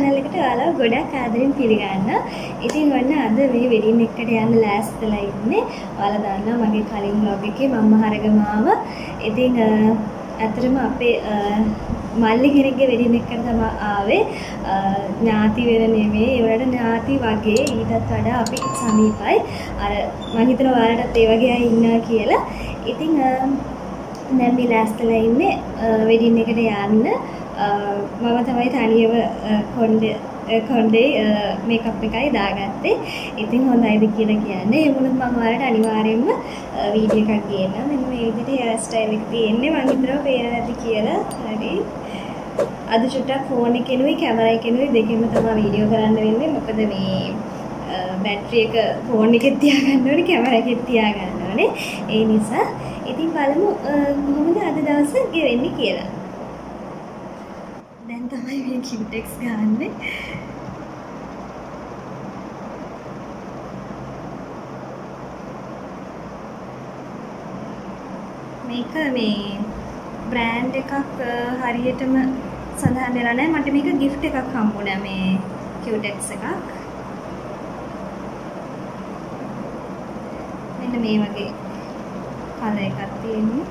Maheshi movie YouTube channel එකට ඔයාලා ගොඩක් ආදරෙන් පිළිගන්න. ඉතින් ඔන්න අද මේ වෙඩින් එකට යන්න ලෑස්තිලා ඉන්නේ. ඔයාලා දන්නවා මගේ කලින් vlog එකේ මම හරගමාව. ඉතින් ඇත්තටම අපේ මල්ලි කෙනෙක්ගේ වෙඩින් එකට තමයි ආවේ. ඥාති වෙන නෙමෙයි. ඒවලට ඥාති වගේ ඊටත් වඩා අපි සමීපයි. අර මම හිතනවා ඔයාලටත් ඒ වගේ අය ඉන්නවා කියලා. ඉතින් දැන් මේ ලෑස්තිලා ඉන්නේ වෙඩින් එකට යන්න. මම තමයි තනියම කොන්්ඩේ කොන්්ඩේ මේකප් එකයි දාගත්තේ. ඉතින් හොඳයිද කියලා කියන්නේ එමුණත් මම ඔයාලට අනිවාර්යෙන්ම වීඩියෝ එකක් ගේන්න මෙන්න මේ විදිහට හෙයර් ස්ටයිල් එක තියෙන්නේ. මම හිතනවා පේන්නේ නැති කියලා. හරි. අද චුට්ටක් ෆෝන් එකේනුයි කැමරා එකේනුයි දෙකෙන්ම තමයි වීඩියෝ කරන්න වෙන්නේ. මොකද මේ බැටරි එක ෆෝන් එකෙත් තියාගන්න ඕනේ කැමරා එකෙත් තියාගන්න ඕනේ. ඒ නිසා ඉතින් බලමු කොහොමද අද දවස ගෙවෙන්නේ කියලා. දැන් තමයි මේ කිව්ටෙක්ස් ගන්නේ මේක මේ බ්‍රෑන්ඩ් එකක් හරියටම සඳහන් වෙලා නැහැ. මට මේක gift එකක් හම්බුණා මේ කිව්ටෙක්ස් එකක්. මෙන්න මේ වගේ කලර් එකක් තියෙන්නේ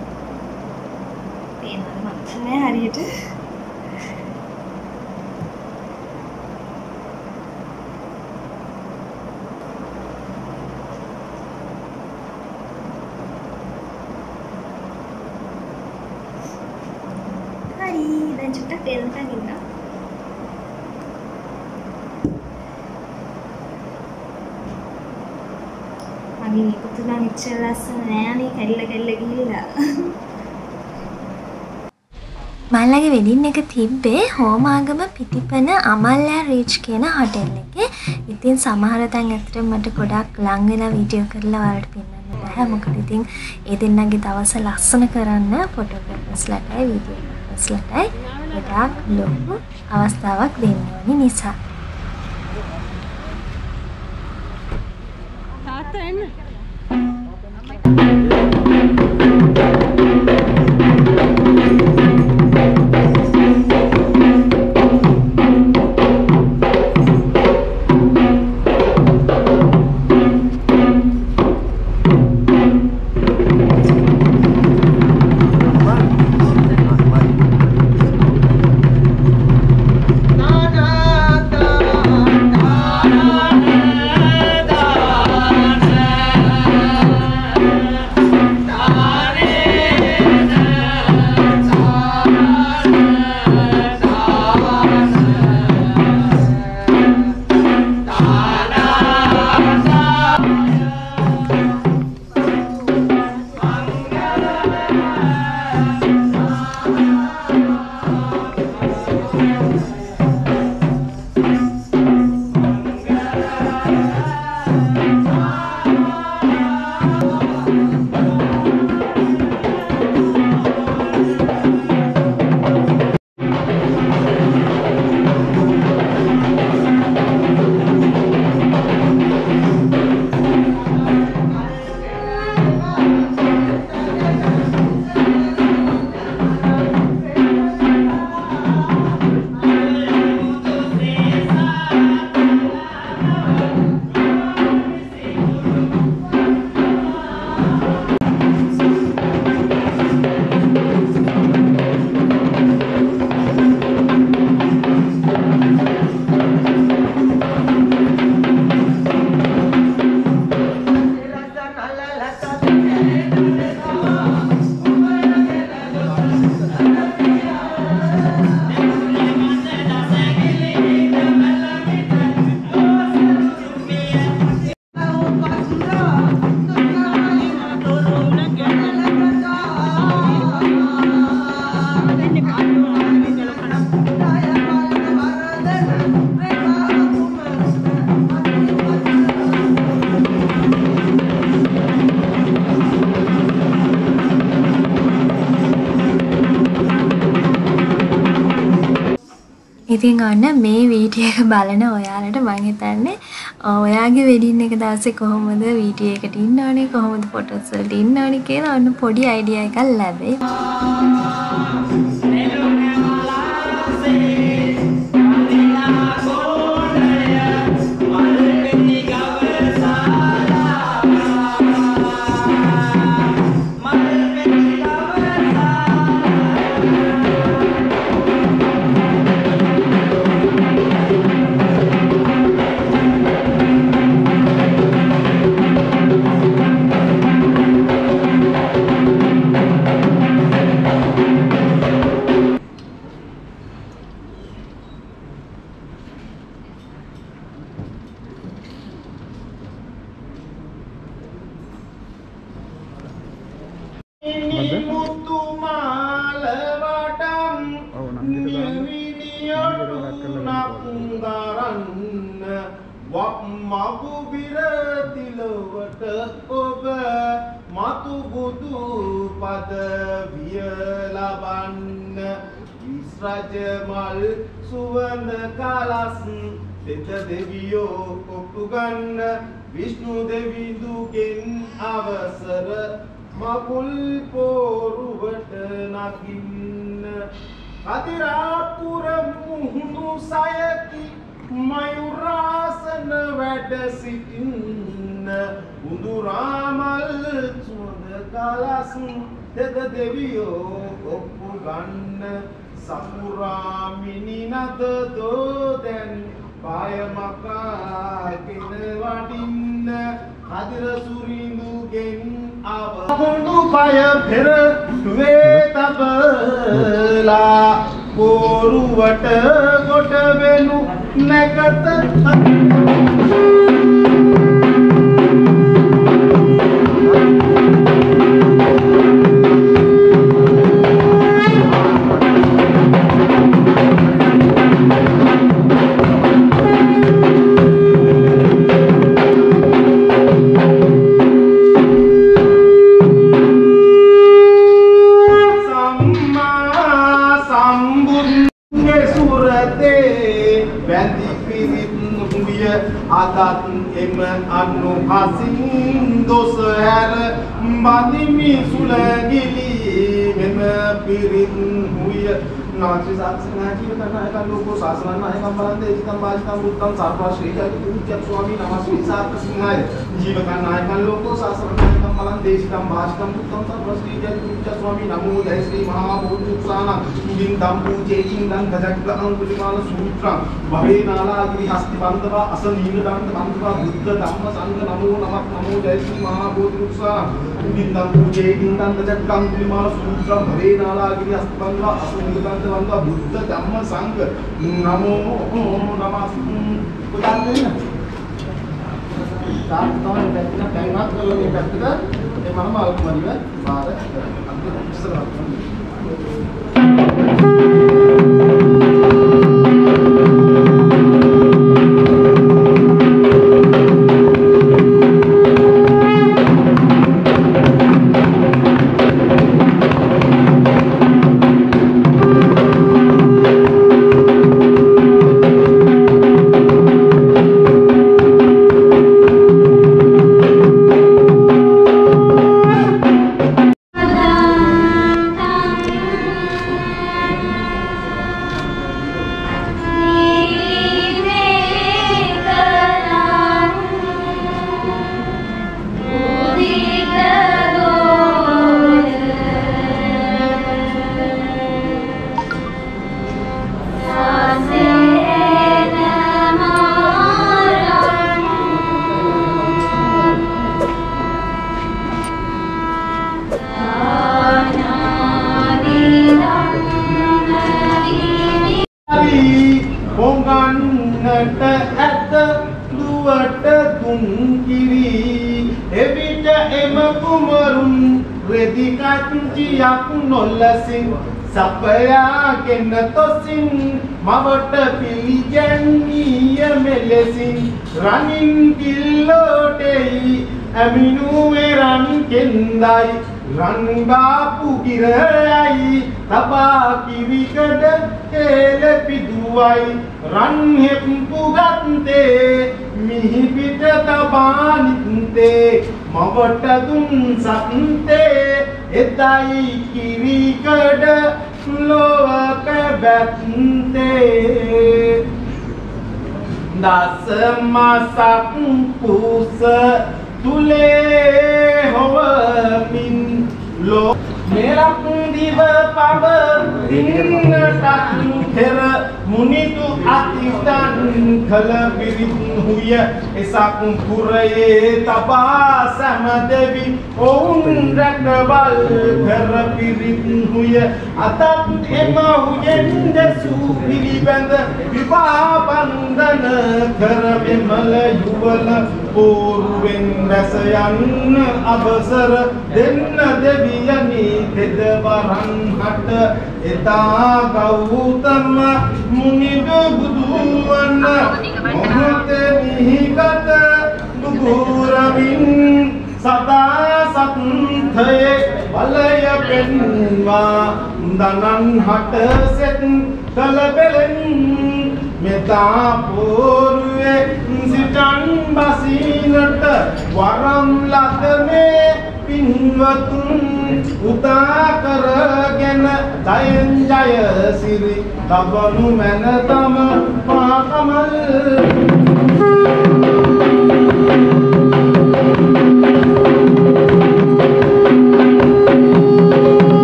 පේනවද මම නැහැ හරියට හරි දැන් චුට්ටක් තේරුම්කන් ඉන්න මගේ නිකුත් නම් එච්චර ලස්සන නෑනේ කැඩිලා කැඩිලා ගිහිල්ලා. මල්ලගේ වෙඩින් එක තිබ්බේ හෝමාගම පිටිපන අමල්ලෑ රීච් කියන හොටෙල් එකේ. ඉතින් සමහර තැන් ඇතට මට ගොඩක් ලංවෙලා වීඩියෝ කරලා වලට පින්නන්න බැහැ මොකද ඉතින් ඒ දෙන්නගේ දවස ලස්සන කරන්න ෆොටෝග්‍රෆර්ස් ලටයි වීඩියෝග්‍රෆර්ස් ලටයි ගොඩාක් ලොකු අවස්ථාවක් දෙන්න ඕනි නිසා. Nothing. ඉතින් ඔන්න මේ වීඩියෝ එක බලන ඔයාලට මං හිතන්නේ ඔයාගේ වෙඩින් එක දවසේ කොහොමද? වීඩියෝ එකට ඉන්න ඕනේ කොහොමද ෆොටෝස් වලට ඉන්න ඕනේ කියලා ඔන්න පොඩි අයිඩියා එකක් ලැබෙයි. විෂ්ණු දෙවිඳුගෙන් අවසර මකුල් පෝරුවට නකින්න කදිරාපුර මුහුණු සයකි මයුරාසන වැඩ සිටින්න උඳුරාමල් සුවඳ කලස් දෙද දෙවියෝ ඔප්පු ගන්න සපුරාමිනි නද දෝදැන් පාය මකාගෙන වඩින්න කදිර සුරිඳුගෙන් අව කොඳු පය පෙර වේ තබලා බෝරුවට කොට වෙනු නැකත लोको शासनानं अनेकांपर्यंत एजितंबाजितं उत्तम सार्वाश्रेयाजी मुख्यस्वामी तो नमस्वी सार्थसिंहाय जीवकानायकं लोको शासनानं अनेकांपर्यंत देशितंबाजितं उत्तम सार्वाश्रेयाजी तो मुख्यस्वामी नमो जय श्री महाबोधुसानं गोविन्दं पूजयिन्दं गजग्रहं सूत्रं वहेनालाग्रिहस्तिबान्धवा असनीनदान्तबान्धवा बुद्धधाम सङ्घ नमो नमः नमो जय श्री महाबोधुसानं සූත්‍රං භවේ නාලාගිරි හස්ති බන්දවා අසනීන දන්ත බන්දවා බුද්ධ ධම්ම සංඝ නමෝ නමක් නමෝ ජය ශ්‍රී මහා බෝධිසත්වයන් මුදින් පූජේ චින්දං ගජග්ග අංගුලිමාල සූත්‍රං භවේ නාලාගිරි හස්ති බන්දවා අසනීන දන්ත බන්දවා බුද්ධ ධම්ම සංඝ. නමෝ නමස් පුතන් දෙන්න තාත් තමයි පැත්තට පැන්වත් කරලා මේ පැත්තට ඒ මම අල්කුමරිව පාර අන්තිම ඉස්සරහට කච්චියක් නොල්ලසින් සපයාගෙන තොසින් මවට පිළිගැන්වීය මෙලෙසින්. රනින් කිල්ලෝටෙයි ඇමිනුවේ රන් කෙන්දයි. රන්බාපු ගිරයයි තබා කිරිකඩ කේල පිදුවයි. රන් හෙප්පු ගත්තේ මිහි පිට තබානිත්තේ මවට දුන් සත්තේ එදයි කිරිකඩ ලොවක බැත්තේ. දස මසක් පුස තුලේ හොවමින් ලෝ මෙරක් දිව පව දින්නටත් පෙර මුනිතු අතිතන් කල පිරිත් හුය එසක් පුරයේ තබා සැම දෙවි ඔවුන් රැකවල් කර පිරිත් හුය අතත් එම හුයෙන් දෙසූ පිළිබඳ විපා බන්ධන කර මෙමල යුවල පෝරුවෙන් බැස යන්න අවසර දෙන්න දෙවියනි දෙදවරන් හට එතා ගෞතම මුනිද බුදුවන්න මොහොතේ මිහිගත දුගුරමින් සදා සත්ථයේ බලය පෙන්වා දනන් හට සෙත් කළ බෙලෙන් මෙතා පෝරුවේ වරම් ලද මේ පින්වතුන් උදා කරගෙන ජයෙන් ජය සිරි තබනු මැන තම පාකමල්. මාමට ඔන්න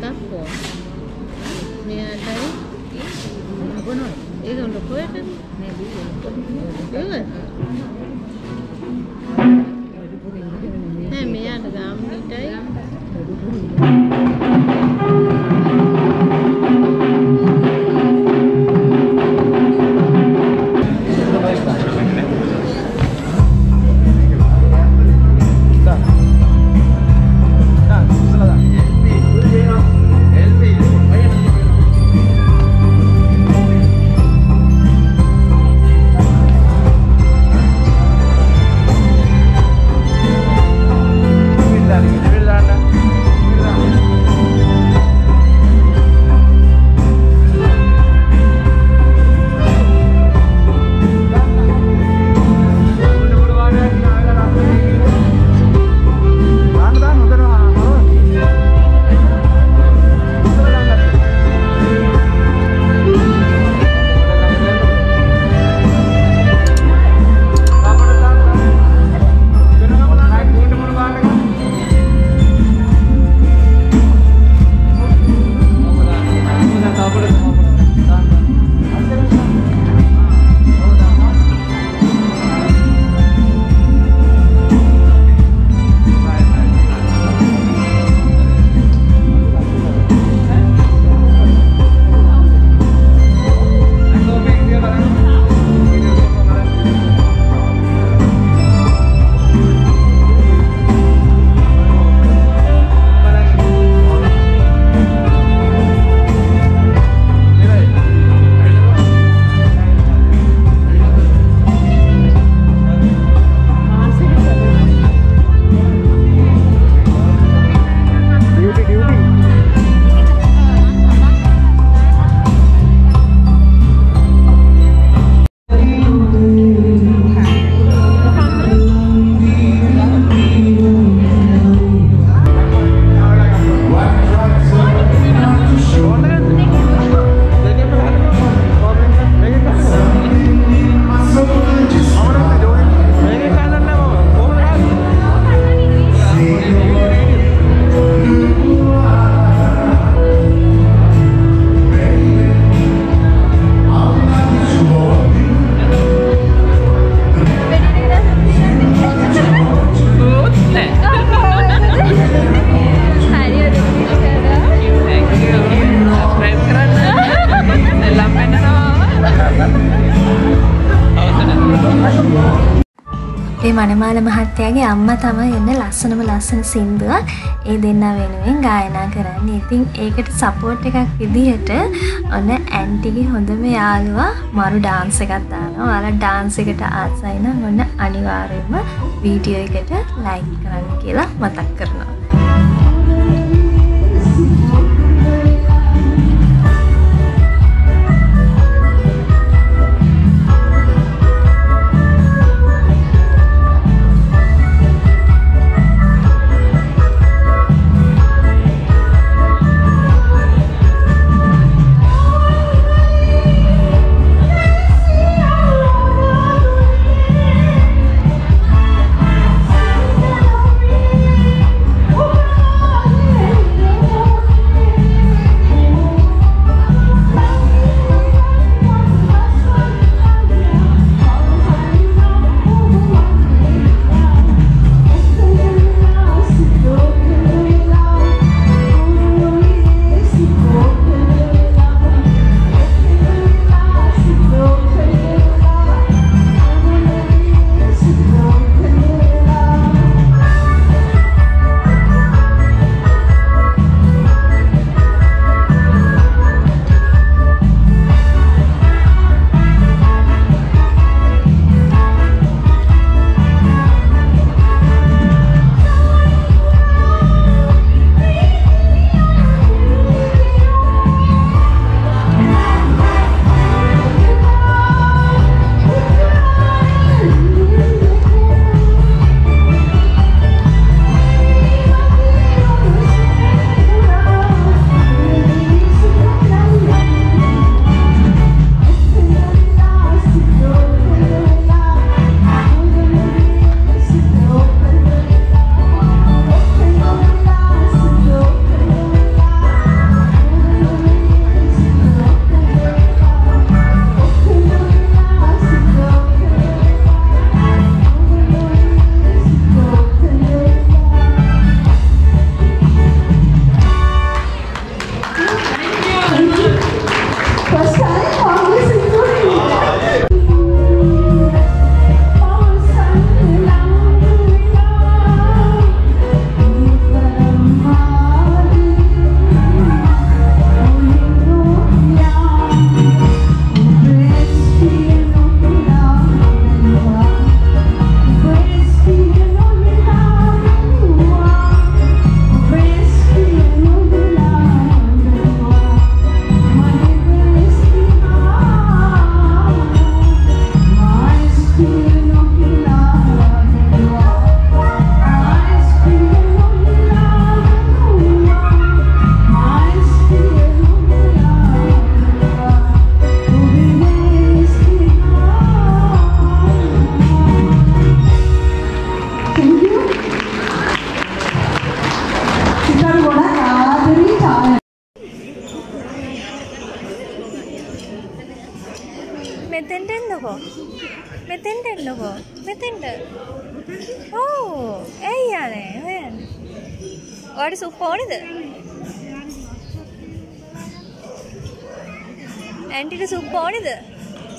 Tác අපේ මනමාල මහත්තයාගේ අම්මා තමයි එන්න ලස්සනම ලස්සන සින්දුවක්. ඒ දෙන්න වෙනුවෙන් ගායනා කරන්න. ඉතින් ඒකට සපෝට් එකක් විදිහට ඔන්න ඇන්ටිගේ හොඳම යාළුවා මරු ඩාන්ස එකත් දානවා. ඔයාලා ඩාන්ස එකට ආසයි නම් ඔන්න අනිවාර්යයෙන්ම වීඩියෝ එකට ලයික් කරන්න කියලා මතක් කරනවා.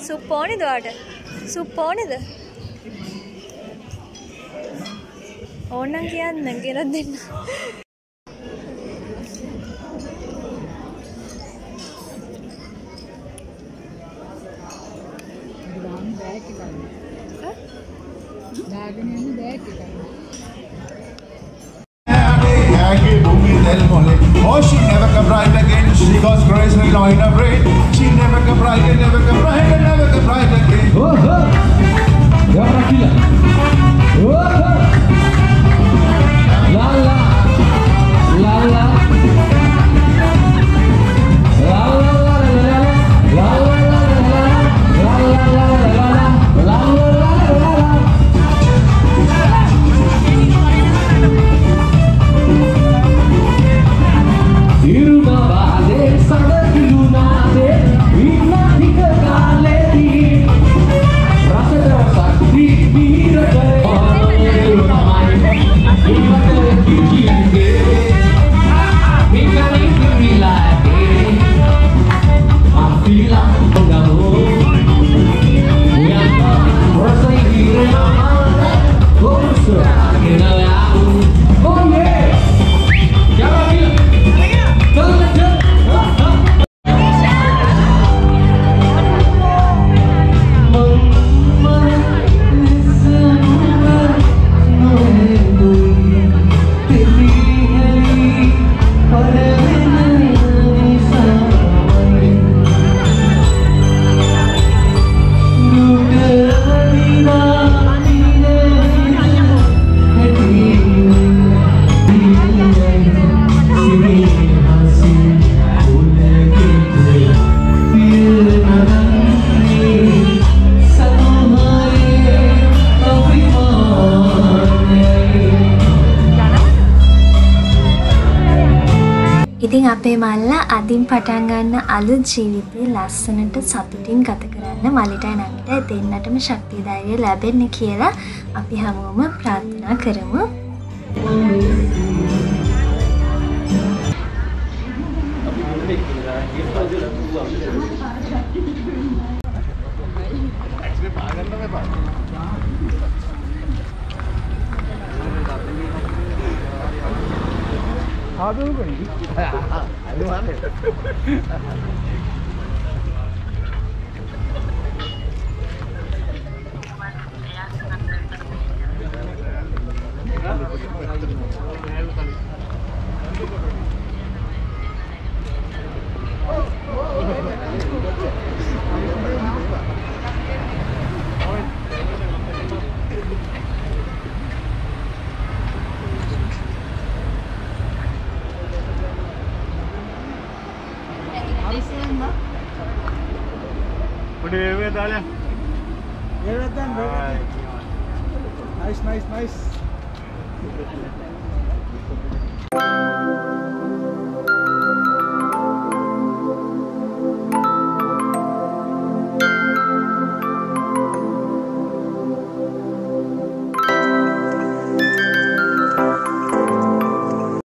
සුප් ඕනේද ඔයාට? සුප් ඕනේද? ඕනනම් කියන්න කියලා දෙන්න. අලු ජීවිතය ලස්සනට සතුටින් ගත කරන්න මලිට නඟට දෙන්නටම ශක්තිධෛරය ලැබෙන්න කියලා අපි හැමෝම ප්‍රාර්ථනා කරමු. Thank you. 好，都是你。哎呀，Here at them, Nice, nice, nice.